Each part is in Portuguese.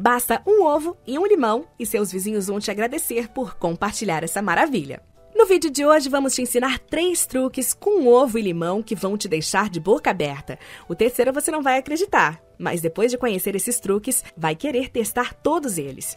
Basta um ovo e um limão e seus vizinhos vão te agradecer por compartilhar essa maravilha. No vídeo de hoje vamos te ensinar três truques com ovo e limão que vão te deixar de boca aberta. O terceiro você não vai acreditar, mas depois de conhecer esses truques, vai querer testar todos eles.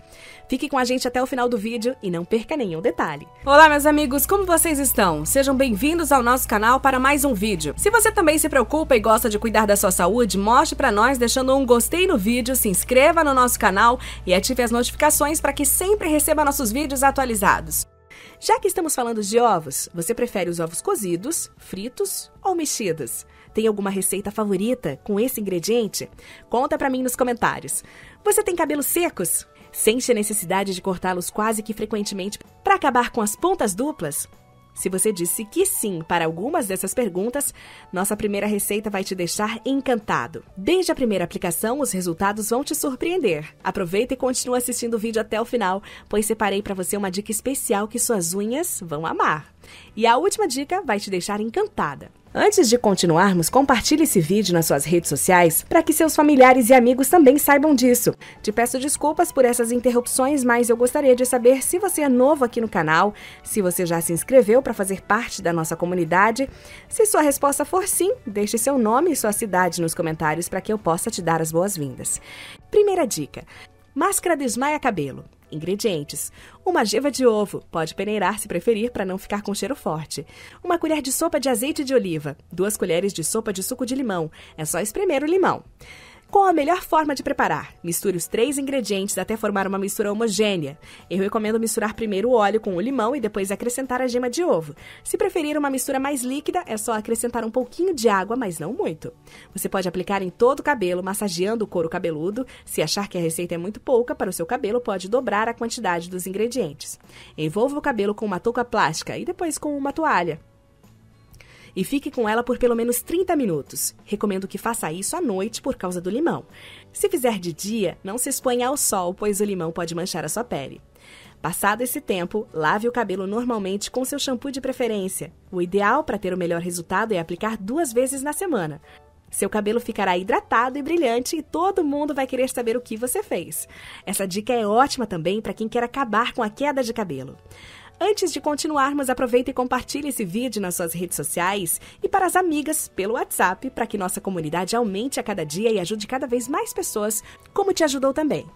Fique com a gente até o final do vídeo e não perca nenhum detalhe. Olá, meus amigos, como vocês estão? Sejam bem-vindos ao nosso canal para mais um vídeo. Se você também se preocupa e gosta de cuidar da sua saúde, mostre para nós deixando um gostei no vídeo, se inscreva no nosso canal e ative as notificações para que sempre receba nossos vídeos atualizados. Já que estamos falando de ovos, você prefere os ovos cozidos, fritos ou mexidos? Tem alguma receita favorita com esse ingrediente? Conta para mim nos comentários. Você tem cabelos secos? Sente a necessidade de cortá-los quase que frequentemente para acabar com as pontas duplas? Se você disse que sim para algumas dessas perguntas, nossa primeira receita vai te deixar encantado. Desde a primeira aplicação, os resultados vão te surpreender. Aproveita e continua assistindo o vídeo até o final, pois separei para você uma dica especial que suas unhas vão amar. E a última dica vai te deixar encantada. Antes de continuarmos, compartilhe esse vídeo nas suas redes sociais para que seus familiares e amigos também saibam disso. Te peço desculpas por essas interrupções, mas eu gostaria de saber se você é novo aqui no canal, se você já se inscreveu para fazer parte da nossa comunidade. Se sua resposta for sim, deixe seu nome e sua cidade nos comentários para que eu possa te dar as boas-vindas. Primeira dica: máscara desmaia cabelo. Ingredientes: uma geva de ovo, pode peneirar se preferir para não ficar com cheiro forte. Uma colher de sopa de azeite de oliva, duas colheres de sopa de suco de limão. É só espremer o limão. Qual a melhor forma de preparar? Misture os três ingredientes até formar uma mistura homogênea. Eu recomendo misturar primeiro o óleo com o limão e depois acrescentar a gema de ovo. Se preferir uma mistura mais líquida, é só acrescentar um pouquinho de água, mas não muito. Você pode aplicar em todo o cabelo, massageando o couro cabeludo. Se achar que a receita é muito pouca para o seu cabelo, pode dobrar a quantidade dos ingredientes. Envolva o cabelo com uma touca plástica e depois com uma toalha e fique com ela por pelo menos 30 minutos. Recomendo que faça isso à noite por causa do limão. Se fizer de dia, não se exponha ao sol, pois o limão pode manchar a sua pele. Passado esse tempo, lave o cabelo normalmente com seu shampoo de preferência. O ideal para ter o melhor resultado é aplicar duas vezes na semana. Seu cabelo ficará hidratado e brilhante e todo mundo vai querer saber o que você fez. Essa dica é ótima também para quem quer acabar com a queda de cabelo. Antes de continuarmos, aproveite e compartilhe esse vídeo nas suas redes sociais e para as amigas pelo WhatsApp para que nossa comunidade aumente a cada dia e ajude cada vez mais pessoas, como te ajudou também.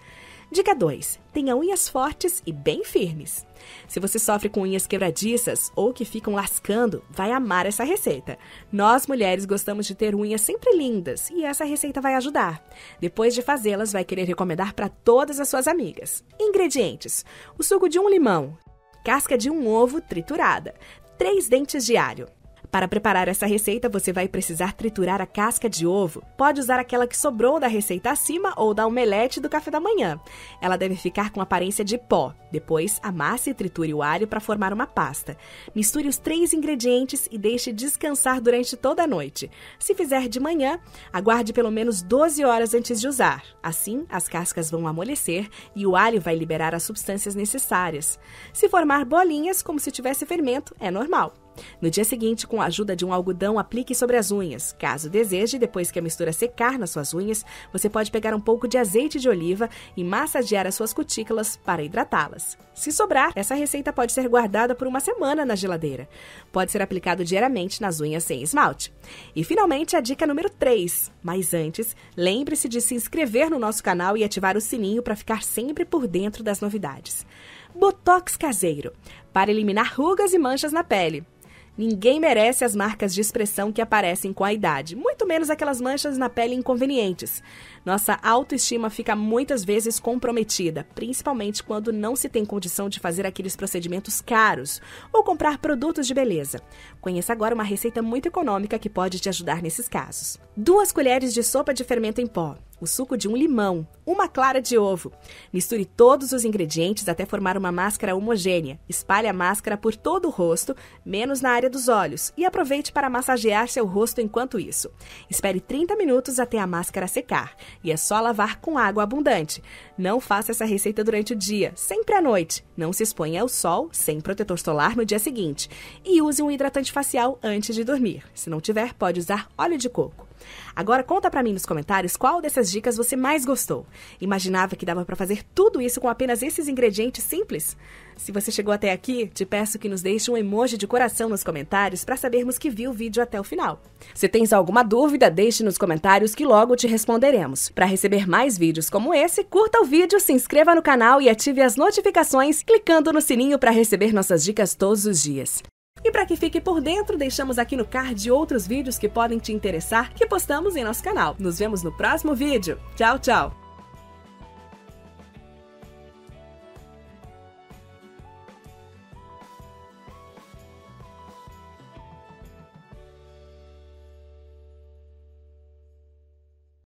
Dica 2. Tenha unhas fortes e bem firmes. Se você sofre com unhas quebradiças ou que ficam lascando, vai amar essa receita. Nós mulheres gostamos de ter unhas sempre lindas e essa receita vai ajudar. Depois de fazê-las, vai querer recomendar para todas as suas amigas. Ingredientes: o suco de um limão, casca de um ovo triturada, 3 dentes de alho, para preparar essa receita, você vai precisar triturar a casca de ovo. Pode usar aquela que sobrou da receita acima ou da omelete do café da manhã. Ela deve ficar com aparência de pó. Depois, amasse e triture o alho para formar uma pasta. Misture os três ingredientes e deixe descansar durante toda a noite. Se fizer de manhã, aguarde pelo menos 12 horas antes de usar. Assim, as cascas vão amolecer e o alho vai liberar as substâncias necessárias. Se formar bolinhas, como se tivesse fermento, é normal. No dia seguinte, com a ajuda de um algodão, aplique sobre as unhas. Caso deseje, depois que a mistura secar nas suas unhas, você pode pegar um pouco de azeite de oliva e massagear as suas cutículas para hidratá-las. Se sobrar, essa receita pode ser guardada por uma semana na geladeira. Pode ser aplicado diariamente nas unhas sem esmalte. E finalmente a dica número 3. Mas antes, lembre-se de se inscrever no nosso canal e ativar o sininho para ficar sempre por dentro das novidades. Botox caseiro para eliminar rugas e manchas na pele. Ninguém merece as marcas de expressão que aparecem com a idade, muito menos aquelas manchas na pele inconvenientes. Nossa autoestima fica muitas vezes comprometida, principalmente quando não se tem condição de fazer aqueles procedimentos caros ou comprar produtos de beleza. Conheça agora uma receita muito econômica que pode te ajudar nesses casos. Duas colheres de sopa de fermento em pó, o suco de um limão, uma clara de ovo. Misture todos os ingredientes até formar uma máscara homogênea. Espalhe a máscara por todo o rosto, menos na área dos olhos, e aproveite para massagear seu rosto enquanto isso. Espere 30 minutos até a máscara secar, e é só lavar com água abundante. Não faça essa receita durante o dia, sempre à noite. Não se exponha ao sol, sem protetor solar no dia seguinte. E use um hidratante facial antes de dormir. Se não tiver, pode usar óleo de coco. Agora conta para mim nos comentários qual dessas dicas você mais gostou. Imaginava que dava para fazer tudo isso com apenas esses ingredientes simples? Se você chegou até aqui, te peço que nos deixe um emoji de coração nos comentários para sabermos que viu o vídeo até o final. Se tens alguma dúvida, deixe nos comentários que logo te responderemos. Para receber mais vídeos como esse, curta o vídeo, se inscreva no canal e ative as notificações clicando no sininho para receber nossas dicas todos os dias. E para que fique por dentro, deixamos aqui no card outros vídeos que podem te interessar que postamos em nosso canal. Nos vemos no próximo vídeo. Tchau, tchau!